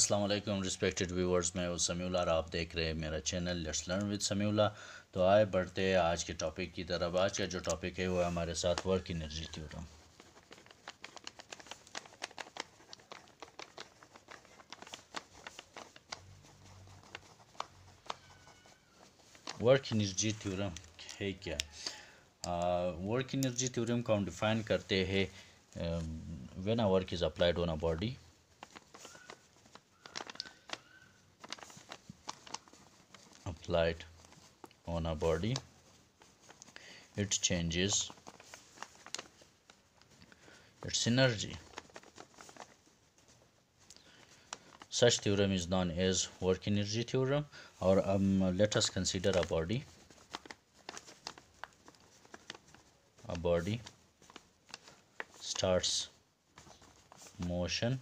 अस्सलाम वालेकुम respected viewers मैं हूँ समीउल्ला और आप देख रहे हैं मेरा channel let's learn with Samiullah. तो आए बढ़ते हैं आज के टॉपिक की तरफ़। आज का जो टॉपिक है, वो है हमारे साथ work energy theorem work energy theorem है क्या? वर्क एनर्जी थ्योरम को हम डिफाइन करते हैं when a work is applied on a body applied on a body. It changes its energy. Such theorem is known as work energy theorem or um, let us consider a body. A body starts motion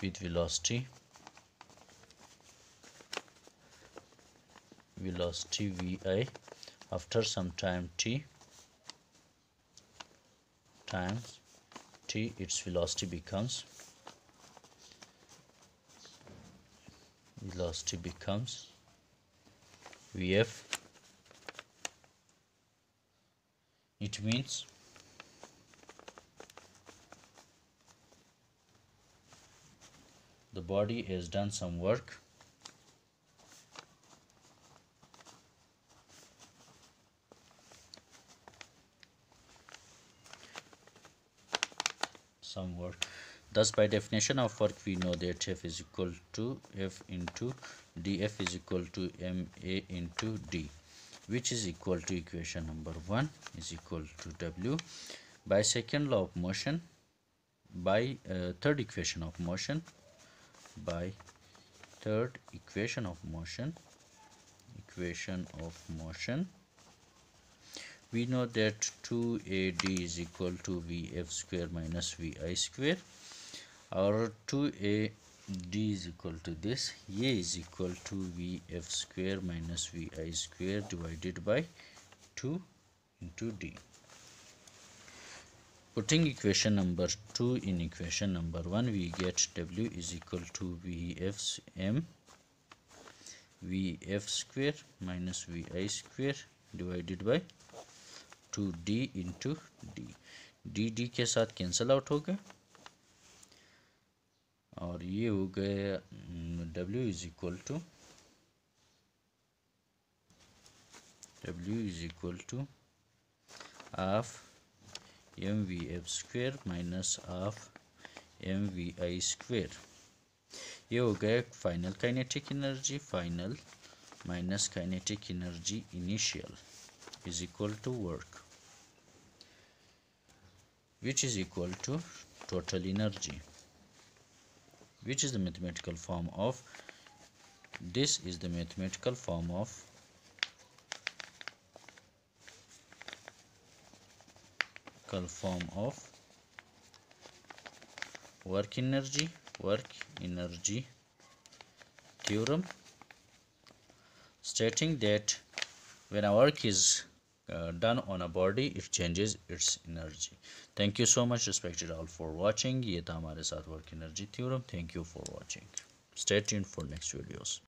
with velocity velocity vi after some time t times t its velocity becomes velocity becomes vf it means the body has done some work some work thus by definition of work we know that f is equal to f into df is equal to ma into d which is equal to equation number 1 is equal to w by second law of motion by uh, third equation of motion by third equation of motion equation of motion we know that 2ad is equal to vf square minus vi square. Or 2ad is equal to this. A is equal to vf square minus vi square divided by 2 into d. Putting equation number 2 in equation number 1 we get w is equal to vf m vf square minus vi square divided by two d into d d d के साथ cancel out हो गए और ये हो गए W is equal to W is equal to half m v f square minus half m v i square ये हो गया final kinetic energy final minus kinetic energy initial is equal to work which is equal to total energy which is the mathematical form of this is the mathematical form of form of work energy work energy theorem stating that when a work is uh, done on a body it changes its energy thank you so much respected all for watching ye tha hamare sath work energy theorem thank you for watching stay tuned for next videos